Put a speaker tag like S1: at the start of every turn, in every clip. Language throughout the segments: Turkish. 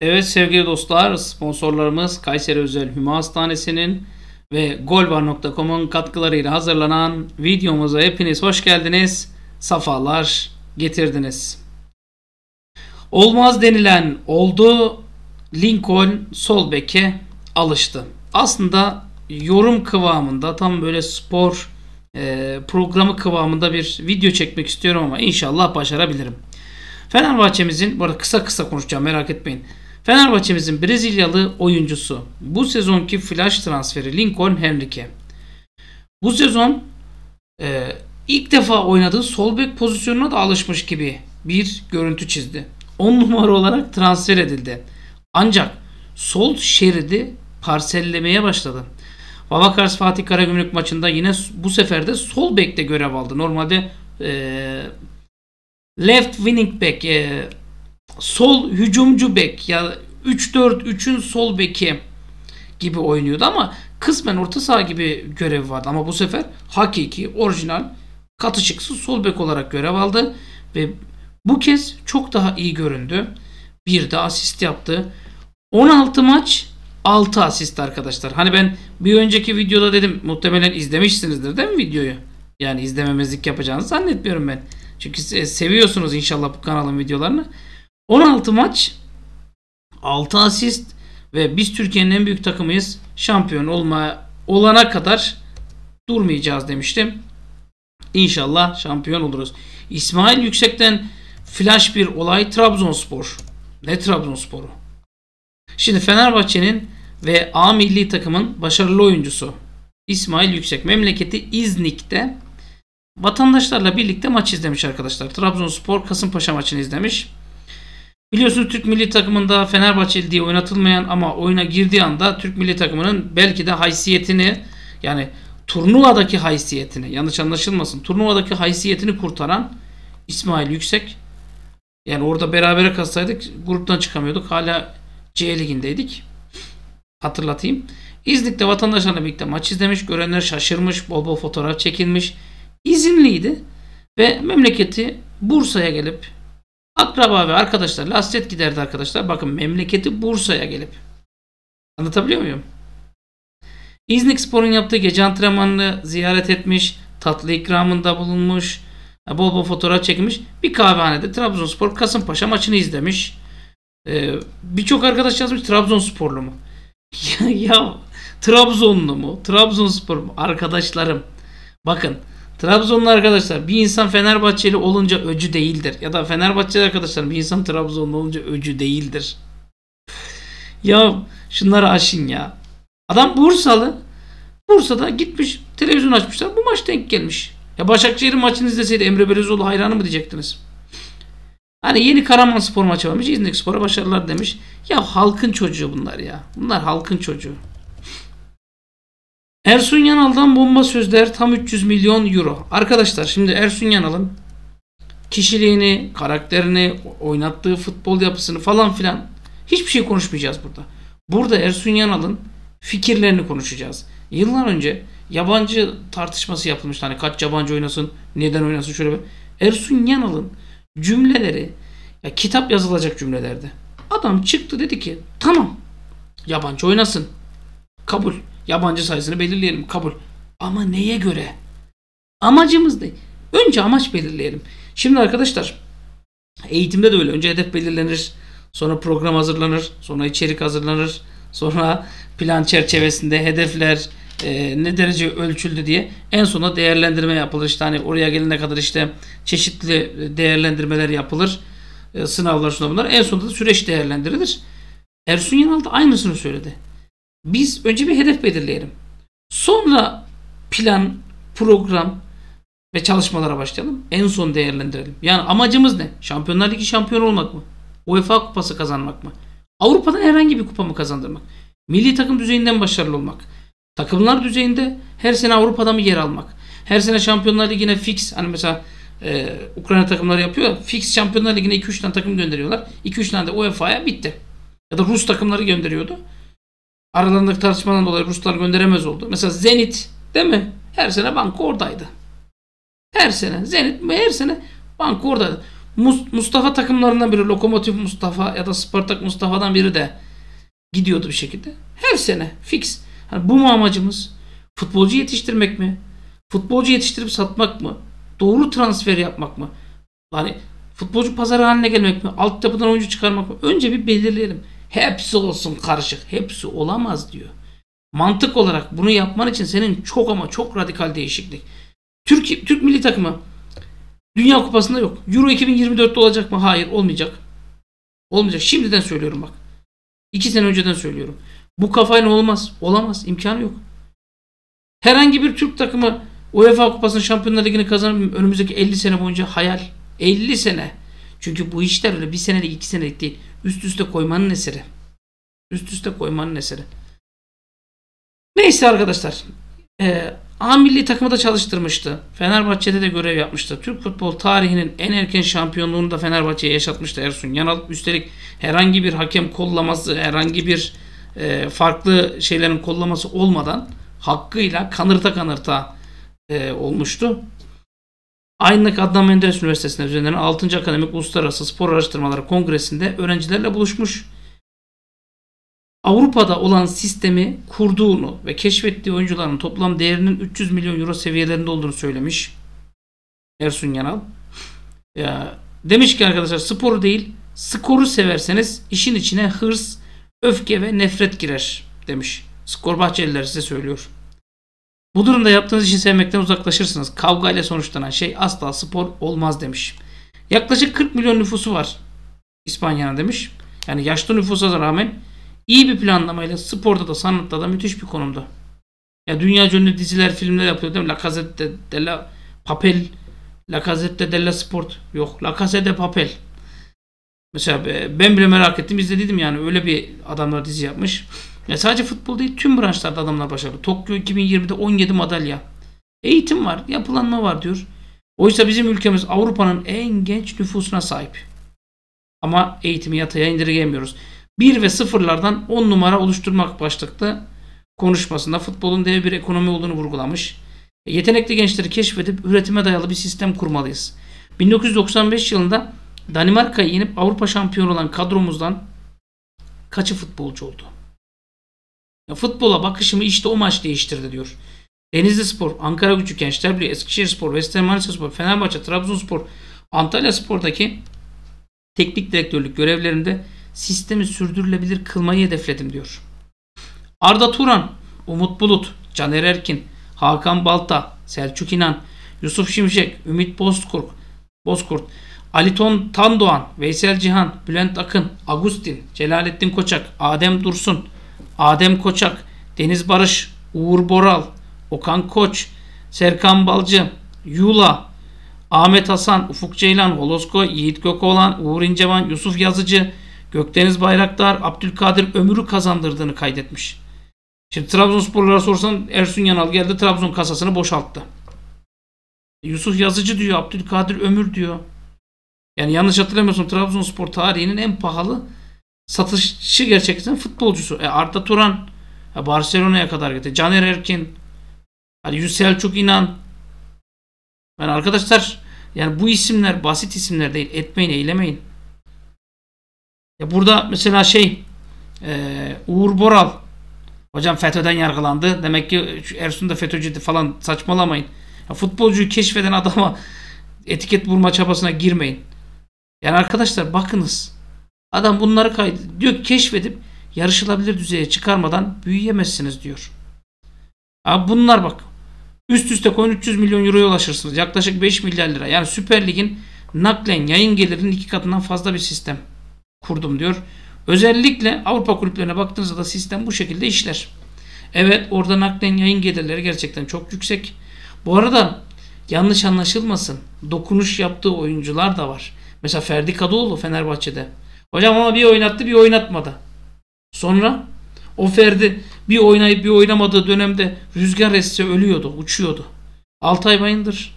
S1: Evet sevgili dostlar sponsorlarımız Kayseri Özel Hüma Hastanesi'nin ve golvar.com'un katkılarıyla hazırlanan videomuza hepiniz hoş geldiniz. Safalar getirdiniz. Olmaz denilen oldu. Lincoln sol beke alıştı. Aslında yorum kıvamında tam böyle spor e, programı kıvamında bir video çekmek istiyorum ama inşallah başarabilirim. Fenerbahçe'mizin, bu arada kısa kısa konuşacağım merak etmeyin. Fenerbahçe'mizin Brezilyalı oyuncusu bu sezonki flash transferi Lincoln Henrique. Bu sezon e, ilk defa oynadığı sol bek pozisyonuna da alışmış gibi bir görüntü çizdi. 10 numara olarak transfer edildi. Ancak sol şeridi parsellemeye başladı. Babakars Fatih Karagümrük maçında yine bu sefer de sol bekte görev aldı. Normalde e, left winning back e, sol hücumcu bek ya 3-4-3'ün sol beki gibi oynuyordu ama kısmen orta saha gibi görev vardı ama bu sefer hakiki orijinal katışıksı sol bek olarak görev aldı ve bu kez çok daha iyi göründü. Bir de asist yaptı. 16 maç 6 asist arkadaşlar. Hani ben bir önceki videoda dedim muhtemelen izlemişsinizdir değil mi videoyu? Yani izlememezlik yapacağınızı zannetmiyorum ben. Çünkü seviyorsunuz inşallah bu kanalın videolarını. 16 maç 6 asist ve biz Türkiye'nin en büyük takımıyız. Şampiyon olma olana kadar durmayacağız demiştim. İnşallah şampiyon oluruz. İsmail Yüksek'ten flash bir olay Trabzonspor. Ne Trabzonspor'u? Şimdi Fenerbahçe'nin ve A milli takımın başarılı oyuncusu İsmail Yüksek memleketi İznik'te vatandaşlarla birlikte maç izlemiş arkadaşlar. Trabzonspor Kasımpaşa maçını izlemiş. Biliyorsunuz Türk milli takımında Fenerbahçeli diye oynatılmayan ama oyuna girdiği anda Türk milli takımının belki de haysiyetini yani turnuvadaki haysiyetini yanlış anlaşılmasın turnuvadaki haysiyetini kurtaran İsmail Yüksek yani orada berabere kalsaydık gruptan çıkamıyorduk. Hala C ligindeydik. Hatırlatayım. İznik'te vatandaşlarla birlikte maç izlemiş. Görenler şaşırmış. Bol bol fotoğraf çekilmiş. İzinliydi. Ve memleketi Bursa'ya gelip akraba ve arkadaşlarla hasret giderdi arkadaşlar. Bakın memleketi Bursa'ya gelip. Anlatabiliyor muyum? İznik Spor'un yaptığı gece antrenmanını ziyaret etmiş. Tatlı ikramında bulunmuş. Bol bol fotoğraf çekmiş. Bir kahvehanede Trabzonspor Kasımpaşa maçını izlemiş. Ee, Birçok arkadaş yazmış Trabzonsporlu mu? ya, ya Trabzonlu mu? Trabzonspor mu? Arkadaşlarım. Bakın Trabzonlu arkadaşlar bir insan Fenerbahçeli olunca öcü değildir. Ya da Fenerbahçeli arkadaşlar bir insan Trabzonlu olunca öcü değildir. ya şunları aşın ya. Adam Bursalı. Bursa'da gitmiş televizyon açmışlar. Bu maç denk gelmiş. Ya Başakşehir'in maçını izleseydi Emre Belözoğlu hayranı mı diyecektiniz? Hani yeni Karaman Spor maçı varmış. İznik Spor'a başarılar demiş. Ya halkın çocuğu bunlar ya. Bunlar halkın çocuğu. Ersun Yanal'dan bomba sözler tam 300 milyon euro. Arkadaşlar şimdi Ersun Yanal'ın kişiliğini, karakterini, oynattığı futbol yapısını falan filan hiçbir şey konuşmayacağız burada. Burada Ersun Yanal'ın fikirlerini konuşacağız. Yıllar önce yabancı tartışması yapılmıştı. Hani kaç yabancı oynasın, neden oynasın şöyle bir. Ersun Yanal'ın cümleleri ya kitap yazılacak cümlelerdi. Adam çıktı dedi ki tamam yabancı oynasın. Kabul. Yabancı sayısını belirleyelim. Kabul. Ama neye göre? Amacımız ne? Önce amaç belirleyelim. Şimdi arkadaşlar eğitimde de öyle. Önce hedef belirlenir. Sonra program hazırlanır. Sonra içerik hazırlanır. Sonra plan çerçevesinde hedefler e, ne derece ölçüldü diye en sona değerlendirme yapılır. İşte hani oraya gelene kadar işte çeşitli değerlendirmeler yapılır. E, sınavlar şuna bunlar. En sonunda da süreç değerlendirilir. Ersun Yanal da aynısını söyledi. Biz önce bir hedef belirleyelim. Sonra plan, program ve çalışmalara başlayalım. En son değerlendirelim. Yani amacımız ne? Şampiyonlar Ligi şampiyon olmak mı? UEFA kupası kazanmak mı? Avrupa'dan herhangi bir kupa mı kazandırmak? Milli takım düzeyinden başarılı olmak? Takımlar düzeyinde her sene Avrupa'da mı yer almak? Her sene Şampiyonlar Ligi'ne fix hani mesela e, Ukrayna takımları yapıyor. Fix Şampiyonlar Ligi'ne 2-3 tane takım gönderiyorlar. 2-3 tane de UEFA'ya bitti. Ya da Rus takımları gönderiyordu. Aralarındaki tartışmadan dolayı Ruslar gönderemez oldu. Mesela Zenit değil mi? Her sene banko oradaydı. Her sene Zenit her sene banko oradaydı. Mus- Mustafa takımlarından biri Lokomotiv Mustafa ya da Spartak Mustafa'dan biri de gidiyordu bir şekilde. Her sene fix. Hani bu mu amacımız? Futbolcu yetiştirmek mi? Futbolcu yetiştirip satmak mı? Doğru transfer yapmak mı? Hani futbolcu pazarı haline gelmek mi? Altyapıdan oyuncu çıkarmak mı? Önce bir belirleyelim. Hepsi olsun karışık. Hepsi olamaz diyor. Mantık olarak bunu yapman için senin çok ama çok radikal değişiklik. Türk, Türk milli takımı Dünya Kupası'nda yok. Euro 2024'te olacak mı? Hayır olmayacak. Olmayacak. Şimdiden söylüyorum bak. İki sene önceden söylüyorum. Bu kafayla olmaz. Olamaz. İmkanı yok. Herhangi bir Türk takımı UEFA Kupası'nın Şampiyonlar Ligi'ni kazanıp önümüzdeki 50 sene boyunca hayal. 50 sene. Çünkü bu işler öyle bir senelik iki senelik değil. Üst üste koymanın eseri. Üst üste koymanın eseri. Neyse arkadaşlar. Ee, A milli takımı da çalıştırmıştı. Fenerbahçe'de de görev yapmıştı. Türk futbol tarihinin en erken şampiyonluğunu da Fenerbahçe'ye yaşatmıştı Ersun Yanal. Üstelik herhangi bir hakem kollaması, herhangi bir e, farklı şeylerin kollaması olmadan hakkıyla kanırta kanırta e, olmuştu. Aynı Adnan Menderes Üniversitesi'nde düzenlenen 6. Akademik Uluslararası Spor Araştırmaları Kongresi'nde öğrencilerle buluşmuş. Avrupa'da olan sistemi kurduğunu ve keşfettiği oyuncuların toplam değerinin 300 milyon euro seviyelerinde olduğunu söylemiş. Ersun Yanal. Ya, demiş ki arkadaşlar sporu değil skoru severseniz işin içine hırs, öfke ve nefret girer demiş. Skor Bahçeliler size söylüyor. Bu durumda yaptığınız işi sevmekten uzaklaşırsınız. Kavga ile sonuçlanan şey asla spor olmaz demiş. Yaklaşık 40 milyon nüfusu var İspanya'nın demiş. Yani yaşlı nüfusa rağmen iyi bir planlamayla sporda da sanatta da müthiş bir konumda. Ya dünya ünlü diziler, filmler yapıyor değil mi? La Casa de, la Papel, La Casa de la Sport. Yok, La Casa Papel. Mesela ben bile merak ettim, izlediydim yani öyle bir adamlar dizi yapmış. Ya sadece futbol değil tüm branşlarda adamlar başarılı. Tokyo 2020'de 17 madalya. Eğitim var, yapılanma var diyor. Oysa bizim ülkemiz Avrupa'nın en genç nüfusuna sahip. Ama eğitimi yataya indirgeyemiyoruz. 1 ve sıfırlardan 10 numara oluşturmak başlıklı konuşmasında futbolun dev bir ekonomi olduğunu vurgulamış. E, yetenekli gençleri keşfedip üretime dayalı bir sistem kurmalıyız. 1995 yılında Danimarka'yı yenip Avrupa şampiyonu olan kadromuzdan kaçı futbolcu oldu? Ya futbola bakışımı işte o maç değiştirdi diyor. Denizli Spor, Ankara Gücü, Gençler Birliği, Eskişehir Spor, Vestel Manisa Spor, Fenerbahçe, Trabzonspor, Antalya Spor'daki teknik direktörlük görevlerinde sistemi sürdürülebilir kılmayı hedefledim diyor. Arda Turan, Umut Bulut, Caner Erkin, Hakan Balta, Selçuk İnan, Yusuf Şimşek, Ümit Bozkurt, Bozkurt, Aliton Tandoğan, Veysel Cihan, Bülent Akın, Agustin, Celalettin Koçak, Adem Dursun, Adem Koçak, Deniz Barış, Uğur Boral, Okan Koç, Serkan Balcı, Yula, Ahmet Hasan, Ufuk Ceylan, Holosko, Yiğit Gökoğlan, Uğur İnceman, Yusuf Yazıcı, Gökdeniz Bayraktar, Abdülkadir ömürü kazandırdığını kaydetmiş. Şimdi Trabzonsporlara sorsan Ersun Yanal geldi Trabzon kasasını boşalttı. Yusuf Yazıcı diyor, Abdülkadir Ömür diyor. Yani yanlış hatırlamıyorsam Trabzonspor tarihinin en pahalı satışçı gerçekten futbolcusu. E Arda Turan e Barcelona'ya kadar gitti. Caner Erkin, hani Yusuf Selçuk İnan. Yani arkadaşlar yani bu isimler basit isimler değil. Etmeyin, eylemeyin. Ya burada mesela şey e, Uğur Boral hocam FETÖ'den yargılandı. Demek ki Ersun da FETÖ'cüydü falan saçmalamayın. Ya, futbolcuyu keşfeden adama etiket vurma çabasına girmeyin. Yani arkadaşlar bakınız. Adam bunları kaydı diyor keşfedip yarışılabilir düzeye çıkarmadan büyüyemezsiniz diyor. Abi bunlar bak. Üst üste koyun 300 milyon euroya ulaşırsınız. Yaklaşık 5 milyar lira. Yani Süper Lig'in naklen yayın gelirinin iki katından fazla bir sistem kurdum diyor. Özellikle Avrupa kulüplerine baktığınızda da sistem bu şekilde işler. Evet orada naklen yayın gelirleri gerçekten çok yüksek. Bu arada yanlış anlaşılmasın. Dokunuş yaptığı oyuncular da var. Mesela Ferdi Kadıoğlu Fenerbahçe'de. Hocam ama bir oynattı bir oynatmadı. Sonra o Ferdi bir oynayıp bir oynamadığı dönemde rüzgar esse ölüyordu, uçuyordu. Altay Bayındır.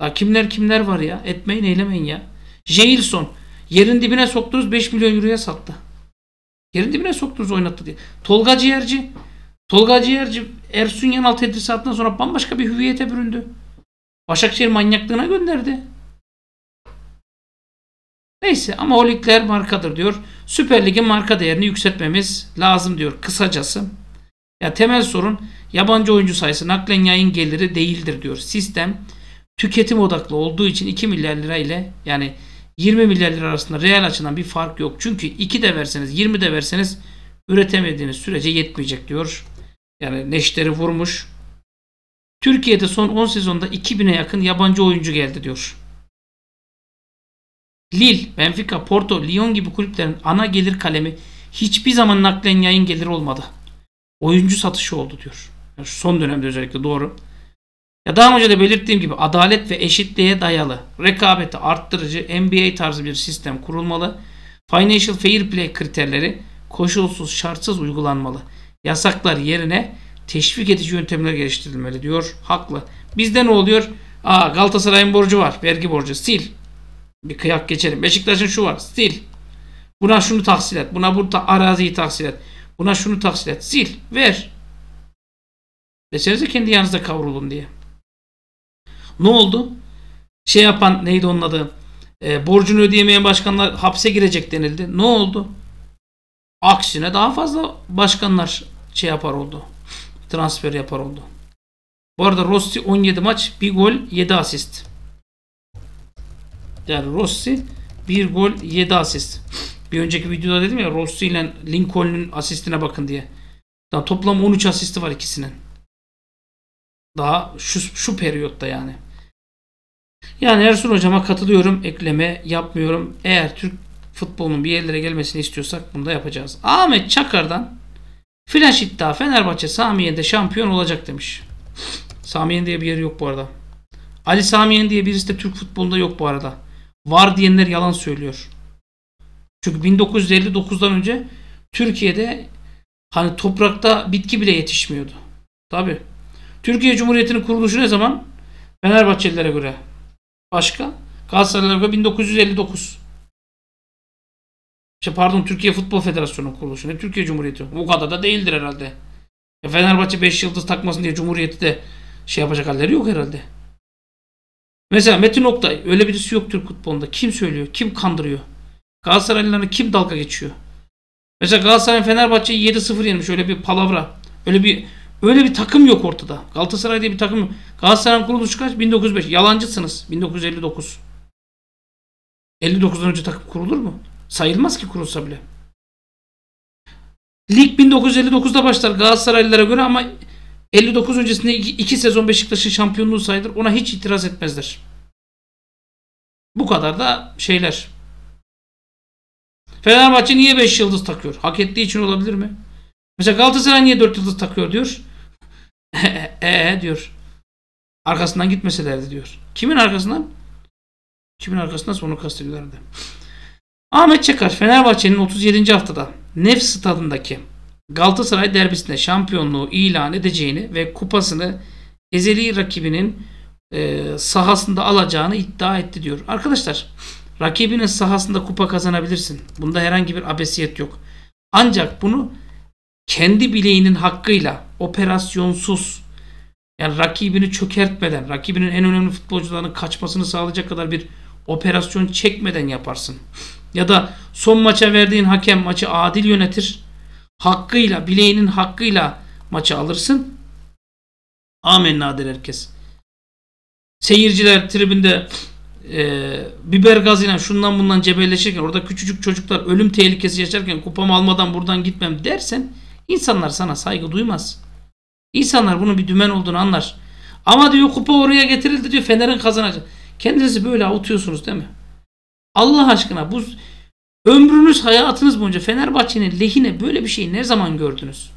S1: Daha kimler kimler var ya. Etmeyin eylemeyin ya. Jailson Yerin dibine soktunuz 5 milyon euroya sattı. Yerin dibine soktunuz oynattı diye. Tolga Ciğerci Tolga Ciğerci Ersun Yanal tedrisatından sonra bambaşka bir hüviyete büründü. Başakşehir manyaklığına gönderdi. Neyse ama o ligler markadır diyor. Süper Lig'in marka değerini yükseltmemiz lazım diyor kısacası. Ya temel sorun yabancı oyuncu sayısı naklen yayın geliri değildir diyor. Sistem tüketim odaklı olduğu için 2 milyar lira ile yani 20 milyar lira arasında reel açıdan bir fark yok. Çünkü 2 de verseniz 20 de verseniz üretemediğiniz sürece yetmeyecek diyor. Yani neşteri vurmuş. Türkiye'de son 10 sezonda 2000'e yakın yabancı oyuncu geldi diyor. Lille, Benfica, Porto, Lyon gibi kulüplerin ana gelir kalemi hiçbir zaman naklen yayın geliri olmadı. Oyuncu satışı oldu diyor. Yani şu son dönemde özellikle doğru. Ya daha önce de belirttiğim gibi adalet ve eşitliğe dayalı, rekabeti arttırıcı NBA tarzı bir sistem kurulmalı. Financial Fair Play kriterleri koşulsuz şartsız uygulanmalı. Yasaklar yerine teşvik edici yöntemler geliştirilmeli diyor. Haklı. Bizde ne oluyor? Aa Galatasaray'ın borcu var. Vergi borcu. Sil. Bir kıyak geçelim. Beşiktaş'ın şu var. Sil. Buna şunu tahsil et. Buna burada araziyi tahsil et. Buna şunu tahsil et. Sil. Ver. Desenize kendi yanınızda kavrulun diye. Ne oldu? Şey yapan neydi onun adı? E, borcunu ödeyemeyen başkanlar hapse girecek denildi. Ne oldu? Aksine daha fazla başkanlar şey yapar oldu. Transfer yapar oldu. Bu arada Rossi 17 maç, 1 gol, 7 asist. Yani Rossi 1 gol, 7 asist. Bir önceki videoda dedim ya Rossi ile Lincoln'un asistine bakın diye. Daha toplam 13 asisti var ikisinin. Daha şu, şu periyotta yani. Yani Ersun hocama katılıyorum. Ekleme yapmıyorum. Eğer Türk futbolunun bir yerlere gelmesini istiyorsak bunu da yapacağız. Ahmet Çakar'dan Flash iddia Fenerbahçe Samiye'de şampiyon olacak demiş. Samiyen diye bir yer yok bu arada. Ali Samiyen diye birisi de Türk futbolunda yok bu arada. Var diyenler yalan söylüyor. Çünkü 1959'dan önce Türkiye'de hani toprakta bitki bile yetişmiyordu. Tabi. Türkiye Cumhuriyeti'nin kuruluşu ne zaman? Fenerbahçelilere göre. Başka? Galatasaraylılara göre 1959. İşte pardon Türkiye Futbol Federasyonu kuruluşu. Ne Türkiye Cumhuriyeti? Bu kadar da değildir herhalde. E Fenerbahçe 5 yıldız takmasın diye Cumhuriyeti de şey yapacak halleri yok herhalde. Mesela Metin Oktay öyle birisi yok Türk futbolunda. Kim söylüyor? Kim kandırıyor? Galatasaraylılarını kim dalga geçiyor? Mesela Galatasaray Fenerbahçe'yi 7-0 yenmiş. Öyle bir palavra. Öyle bir öyle bir takım yok ortada. Galatasaray diye bir takım yok. Galatasaray'ın kuruluşu kaç? 1905. Yalancısınız. 1959. 59'dan önce takım kurulur mu? Sayılmaz ki kurulsa bile. Lig 1959'da başlar Galatasaraylılara göre ama 59 öncesinde 2 sezon Beşiktaş'ın şampiyonluğu sayılır. Ona hiç itiraz etmezler. Bu kadar da şeyler. Fenerbahçe niye 5 yıldız takıyor? Hak ettiği için olabilir mi? Mesela Galatasaray niye 4 yıldız takıyor diyor. Eee diyor. Arkasından gitmeselerdi diyor. Kimin arkasından? Kimin arkasından sonra kastediyorlardı. Ahmet Çakar Fenerbahçe'nin 37. haftada Nef stadındaki Galatasaray derbisinde şampiyonluğu ilan edeceğini ve kupasını ezeli rakibinin e, sahasında alacağını iddia etti diyor. Arkadaşlar rakibinin sahasında kupa kazanabilirsin. Bunda herhangi bir abesiyet yok. Ancak bunu kendi bileğinin hakkıyla operasyonsuz yani rakibini çökertmeden, rakibinin en önemli futbolcularının kaçmasını sağlayacak kadar bir operasyon çekmeden yaparsın. Ya da son maça verdiğin hakem maçı adil yönetir. Hakkıyla, bileğinin hakkıyla maçı alırsın. Amenna der herkes. Seyirciler tribünde e, biber gazıyla şundan bundan cebelleşirken orada küçücük çocuklar ölüm tehlikesi yaşarken kupamı almadan buradan gitmem dersen insanlar sana saygı duymaz. İnsanlar bunun bir dümen olduğunu anlar. Ama diyor kupa oraya getirildi diyor Fener'in kazanacak. Kendinizi böyle avutuyorsunuz değil mi? Allah aşkına bu ömrünüz hayatınız boyunca Fenerbahçe'nin lehine böyle bir şeyi ne zaman gördünüz?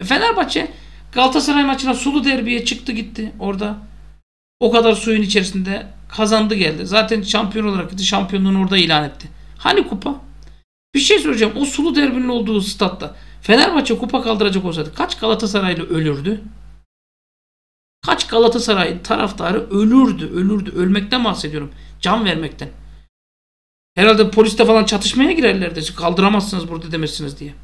S1: E, Fenerbahçe Galatasaray maçına sulu derbiye çıktı gitti orada. O kadar suyun içerisinde kazandı geldi. Zaten şampiyon olarak gitti. Şampiyonluğunu orada ilan etti. Hani kupa? Bir şey soracağım. O sulu derbinin olduğu statta Fenerbahçe kupa kaldıracak olsaydı kaç Galatasaraylı ölürdü? Kaç Galatasaray taraftarı ölürdü, ölürdü. Ölmekten bahsediyorum. Can vermekten. Herhalde poliste falan çatışmaya girerlerdi. Kaldıramazsınız burada demezsiniz diye.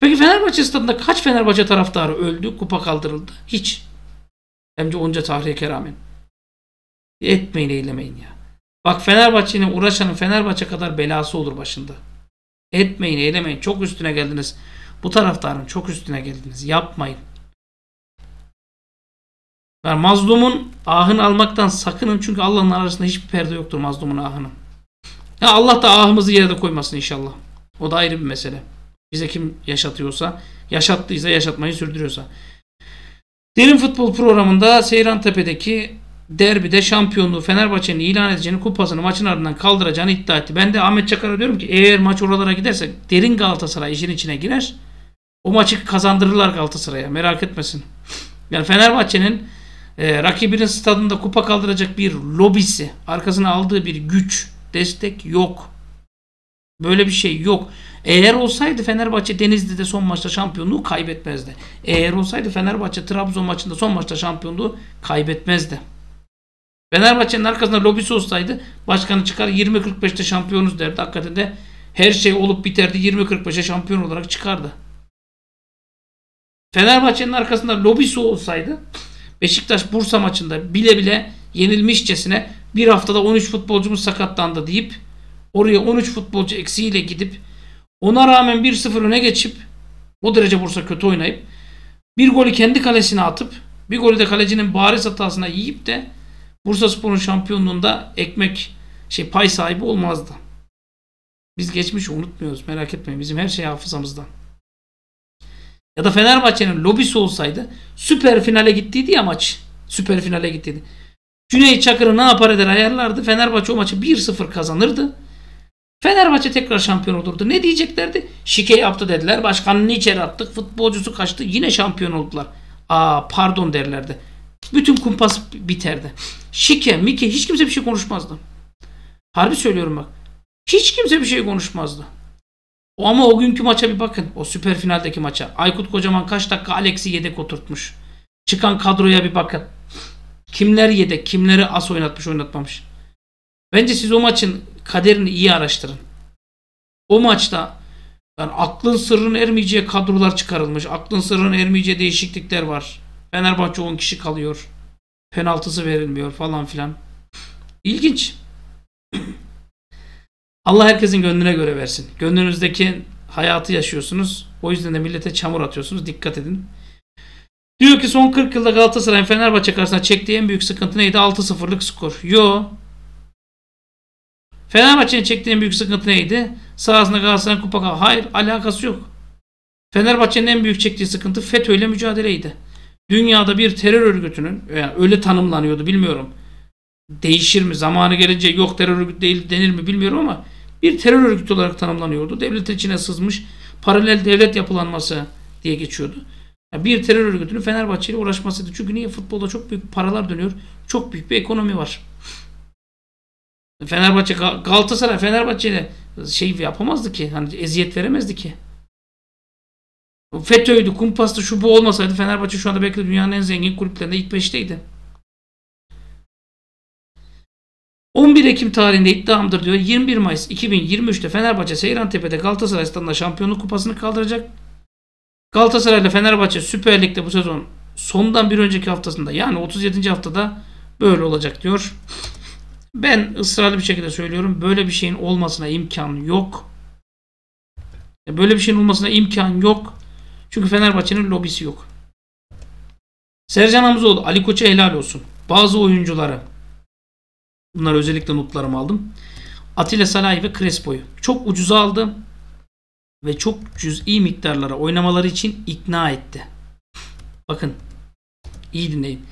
S1: Peki Fenerbahçe stadında kaç Fenerbahçe taraftarı öldü, kupa kaldırıldı? Hiç. Hem de onca tarihe keramen. Etmeyin eylemeyin ya. Bak Fenerbahçe'nin uğraşanın Fenerbahçe kadar belası olur başında. Etmeyin, eylemeyin. Çok üstüne geldiniz. Bu taraftarın çok üstüne geldiniz. Yapmayın. Yani mazlumun ahını almaktan sakının çünkü Allah'ın arasında hiçbir perde yoktur mazlumun ahının. Ya Allah da ahımızı yere koymasın inşallah. O da ayrı bir mesele. Bize kim yaşatıyorsa, yaşattıysa, yaşatmayı sürdürüyorsa. Derin Futbol programında Seyran Tepe'deki derbide şampiyonluğu Fenerbahçe'nin ilan edeceğini kupasını maçın ardından kaldıracağını iddia etti. Ben de Ahmet Çakar'a diyorum ki eğer maç oralara giderse derin Galatasaray işin içine girer. O maçı kazandırırlar Galatasaray'a merak etmesin. Yani Fenerbahçe'nin e, rakibinin stadında kupa kaldıracak bir lobisi, arkasına aldığı bir güç, destek yok. Böyle bir şey yok. Eğer olsaydı Fenerbahçe Denizli'de son maçta şampiyonluğu kaybetmezdi. Eğer olsaydı Fenerbahçe Trabzon maçında son maçta şampiyonluğu kaybetmezdi. Fenerbahçe'nin arkasında lobisi olsaydı başkanı çıkar 20-45'te şampiyonuz derdi. Hakikaten de her şey olup biterdi 20-45'e şampiyon olarak çıkardı. Fenerbahçe'nin arkasında lobisi olsaydı Beşiktaş Bursa maçında bile bile yenilmişçesine bir haftada 13 futbolcumuz sakatlandı deyip oraya 13 futbolcu eksiğiyle gidip ona rağmen 1-0 öne geçip o derece Bursa kötü oynayıp bir golü kendi kalesine atıp bir golü de kalecinin bariz hatasına yiyip de Bursa Spor'un şampiyonluğunda ekmek şey pay sahibi olmazdı. Biz geçmişi unutmuyoruz merak etmeyin bizim her şey hafızamızda. Ya da Fenerbahçe'nin lobisi olsaydı süper finale gittiydi ya maç. Süper finale gittiydi. Cüneyt Çakır'ı ne yapar eder ayarlardı. Fenerbahçe o maçı 1-0 kazanırdı. Fenerbahçe tekrar şampiyon olurdu. Ne diyeceklerdi? Şike yaptı dediler. Başkanını içeri attık. Futbolcusu kaçtı. Yine şampiyon oldular. Aa pardon derlerdi. Bütün kumpas biterdi. Şike, Mike hiç kimse bir şey konuşmazdı. Harbi söylüyorum bak. Hiç kimse bir şey konuşmazdı. Ama o günkü maça bir bakın. O süper finaldeki maça. Aykut Kocaman kaç dakika Alex'i yedek oturtmuş. Çıkan kadroya bir bakın. Kimler yedek, kimleri as oynatmış, oynatmamış. Bence siz o maçın kaderini iyi araştırın. O maçta yani aklın sırrın ermeyeceği kadrolar çıkarılmış. Aklın sırrın ermeyeceği değişiklikler var. Fenerbahçe 10 kişi kalıyor. Penaltısı verilmiyor falan filan. İlginç. Allah herkesin gönlüne göre versin. Gönlünüzdeki hayatı yaşıyorsunuz. O yüzden de millete çamur atıyorsunuz. Dikkat edin. Diyor ki son 40 yılda Galatasaray'ın Fenerbahçe karşısında çektiği en büyük sıkıntı neydi? 6-0'lık skor. Yo. Fenerbahçe'nin çektiği en büyük sıkıntı neydi? Sahasında Galatasaray'ın kupa Hayır alakası yok. Fenerbahçe'nin en büyük çektiği sıkıntı FETÖ ile mücadeleydi. Dünyada bir terör örgütünün yani öyle tanımlanıyordu bilmiyorum. Değişir mi? Zamanı gelince yok terör örgütü değil denir mi bilmiyorum ama bir terör örgütü olarak tanımlanıyordu. Devlet içine sızmış paralel devlet yapılanması diye geçiyordu. Bir terör örgütünün Fenerbahçe ile uğraşmasıydı. Çünkü niye futbolda çok büyük paralar dönüyor. Çok büyük bir ekonomi var. Fenerbahçe Galatasaray Fenerbahçe ile şey yapamazdı ki. Hani eziyet veremezdi ki. FETÖ'ydü, kumpastı, şu bu olmasaydı Fenerbahçe şu anda belki dünyanın en zengin kulüplerinde ilk beşteydi. 11 Ekim tarihinde iddiamdır diyor. 21 Mayıs 2023'te Fenerbahçe Seyrantepe'de Galatasaray stadında şampiyonluk kupasını kaldıracak. Galatasaray ile Fenerbahçe Süper Lig'de bu sezon sondan bir önceki haftasında yani 37. haftada böyle olacak diyor. Ben ısrarlı bir şekilde söylüyorum. Böyle bir şeyin olmasına imkan yok. Böyle bir şeyin olmasına imkan yok. Çünkü Fenerbahçe'nin lobisi yok. Sercan Hamzoğlu, Ali Koç'a helal olsun. Bazı oyuncuları Bunlar özellikle notlarımı aldım. Atilla Salahi ve Crespo'yu çok ucuza aldı ve çok cüz'i miktarlara oynamaları için ikna etti. Bakın iyi dinleyin.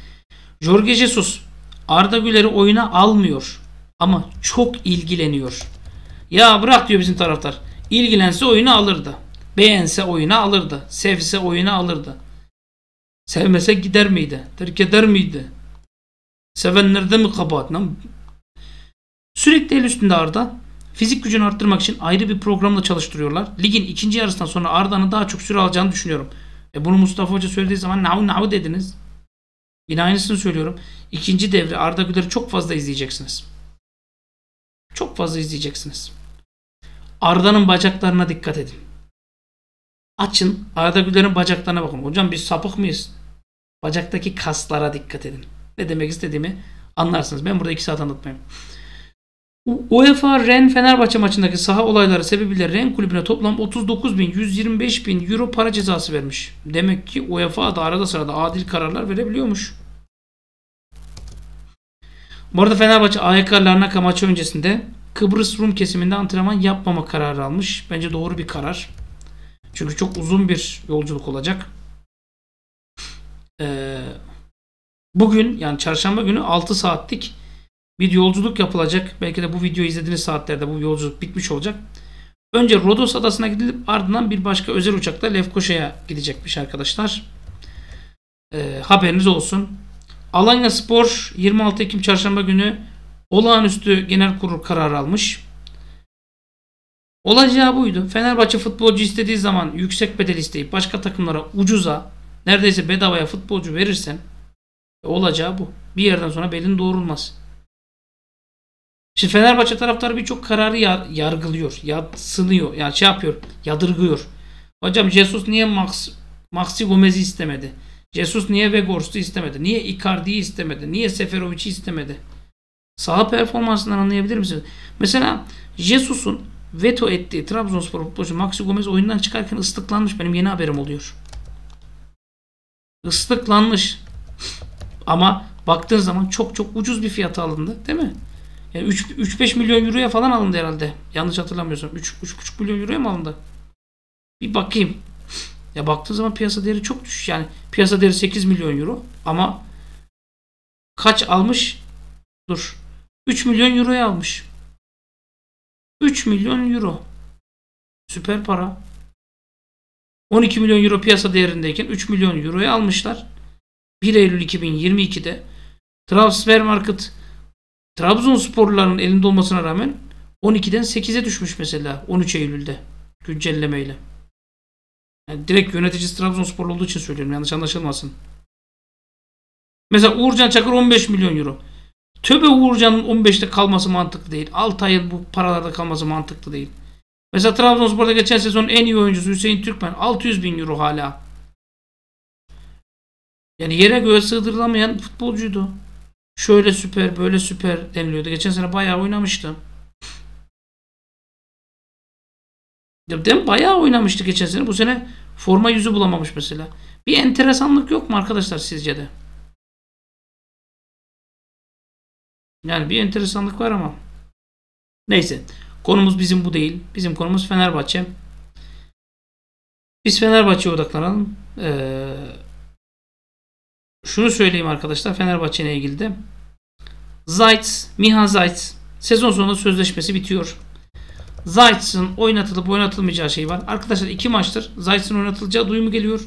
S1: Jorge Jesus Arda Güler'i oyuna almıyor ama çok ilgileniyor. Ya bırak diyor bizim taraftar. İlgilense oyunu alırdı. Beğense oyunu alırdı. Sevse oyunu alırdı. Sevmese gider miydi? Terk eder miydi? Sevenlerde mi kabahat? Sürekli el üstünde Arda. Fizik gücünü arttırmak için ayrı bir programla çalıştırıyorlar. Ligin ikinci yarısından sonra Arda'nın daha çok süre alacağını düşünüyorum. E bunu Mustafa Hoca söylediği zaman nav nav dediniz. Yine aynısını söylüyorum. İkinci devre Arda Güler'i çok fazla izleyeceksiniz. Çok fazla izleyeceksiniz. Arda'nın bacaklarına dikkat edin. Açın Arda Güler'in bacaklarına bakın. Hocam biz sapık mıyız? Bacaktaki kaslara dikkat edin. Ne demek istediğimi anlarsınız. Ben burada iki saat anlatmayayım. UEFA Ren Fenerbahçe maçındaki saha olayları sebebiyle Ren kulübüne toplam 39 bin 125 bin euro para cezası vermiş. Demek ki UEFA da arada sırada adil kararlar verebiliyormuş. Bu arada Fenerbahçe AYK Larnaka maçı öncesinde Kıbrıs Rum kesiminde antrenman yapmama kararı almış. Bence doğru bir karar. Çünkü çok uzun bir yolculuk olacak. Ee, bugün yani çarşamba günü 6 saatlik bir yolculuk yapılacak. Belki de bu videoyu izlediğiniz saatlerde bu yolculuk bitmiş olacak. Önce Rodos adasına gidilip ardından bir başka özel uçakla Lefkoşa'ya gidecekmiş arkadaşlar. Ee, haberiniz olsun. Alanya Spor 26 Ekim çarşamba günü olağanüstü genel kurul kararı almış. Olacağı buydu. Fenerbahçe futbolcu istediği zaman yüksek bedel isteyip başka takımlara ucuza neredeyse bedavaya futbolcu verirsen e, olacağı bu. Bir yerden sonra belin doğrulmaz. Şimdi Fenerbahçe taraftarı birçok kararı yar, yargılıyor, yatsınıyor, yani şey yapıyor, yadırgıyor. Hocam Jesus niye Max, Maxi Gomez'i istemedi? Jesus niye Vegors'u istemedi? Niye Icardi'yi istemedi? Niye Seferovic'i istemedi? Saha performansından anlayabilir misiniz? Mesela Jesus'un veto ettiği Trabzonspor futbolcu Maxi Gomez oyundan çıkarken ıslıklanmış. Benim yeni haberim oluyor. Islıklanmış. Ama baktığın zaman çok çok ucuz bir fiyata alındı. Değil mi? Yani 3-5 milyon euroya falan alındı herhalde. Yanlış hatırlamıyorsam. 3-3,5 milyon euroya mı alındı? Bir bakayım. Ya baktığı zaman piyasa değeri çok düşük. Yani piyasa değeri 8 milyon euro. Ama kaç almış? Dur. 3 milyon euroya almış. 3 milyon euro. Süper para. 12 milyon euro piyasa değerindeyken 3 milyon euroya almışlar. 1 Eylül 2022'de Transfer Market Trabzonsporluların elinde olmasına rağmen 12'den 8'e düşmüş mesela 13 Eylül'de güncellemeyle. Yani direkt yöneticisi Trabzonsporlu olduğu için söylüyorum yanlış anlaşılmasın. Mesela Uğurcan Çakır 15 milyon euro. Töbe Uğurcan'ın 15'te kalması mantıklı değil. Altay'ın bu paralarda kalması mantıklı değil. Mesela Trabzonspor'da geçen sezon en iyi oyuncusu Hüseyin Türkmen 600 bin euro hala. Yani yere göğe sığdırılamayan futbolcuydu. Şöyle süper böyle süper deniliyordu. Geçen sene bayağı oynamıştı. Değil mi? Bayağı oynamıştı geçen sene. Bu sene forma yüzü bulamamış mesela. Bir enteresanlık yok mu arkadaşlar sizce de? Yani bir enteresanlık var ama. Neyse. Konumuz bizim bu değil. Bizim konumuz Fenerbahçe. Biz Fenerbahçe'ye odaklanalım. Ee, şunu söyleyeyim arkadaşlar Fenerbahçe ile ilgili de. Zayt, Miha Zayt sezon sonunda sözleşmesi bitiyor. Zayt'ın oynatılıp oynatılmayacağı şey var. Arkadaşlar iki maçtır Zayt'ın oynatılacağı duyumu geliyor.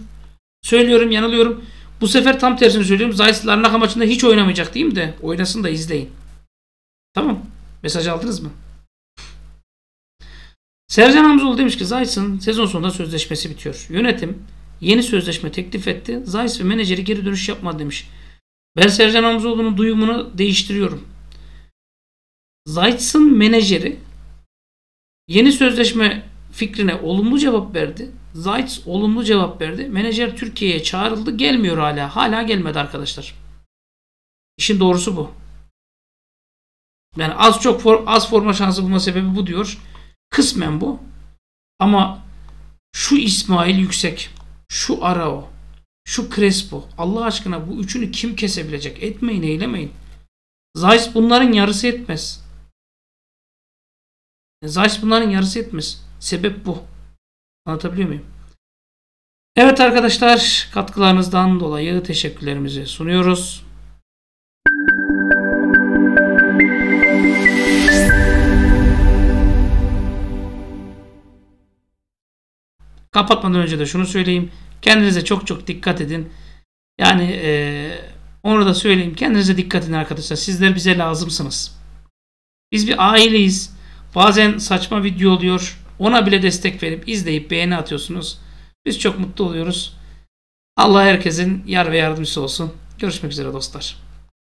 S1: Söylüyorum yanılıyorum. Bu sefer tam tersini söylüyorum. Zayt Larnaka maçında hiç oynamayacak diyeyim de oynasın da izleyin. Tamam. Mesaj aldınız mı? Sercan Hamzoğlu demiş ki Zayt'ın sezon sonunda sözleşmesi bitiyor. Yönetim yeni sözleşme teklif etti. Zayt ve menajeri geri dönüş yapmadı demiş. Ben Sercan Hamzoğlu'nun duyumunu değiştiriyorum. Zayt'ın menajeri yeni sözleşme fikrine olumlu cevap verdi. Zayt olumlu cevap verdi. Menajer Türkiye'ye çağrıldı. Gelmiyor hala. Hala gelmedi arkadaşlar. İşin doğrusu bu. Yani az çok for, az forma şansı bulma sebebi bu diyor. Kısmen bu. Ama şu İsmail Yüksek, şu Arao, şu Crespo. Allah aşkına bu üçünü kim kesebilecek? Etmeyin, eylemeyin. Zeiss bunların yarısı etmez. Zeiss bunların yarısı etmez. Sebep bu. Anlatabiliyor muyum? Evet arkadaşlar katkılarınızdan dolayı teşekkürlerimizi sunuyoruz. Kapatmadan önce de şunu söyleyeyim. Kendinize çok çok dikkat edin. Yani e, onu da söyleyeyim. Kendinize dikkat edin arkadaşlar. Sizler bize lazımsınız. Biz bir aileyiz. Bazen saçma video oluyor. Ona bile destek verip izleyip beğeni atıyorsunuz. Biz çok mutlu oluyoruz. Allah herkesin yar ve yardımcısı olsun. Görüşmek üzere dostlar.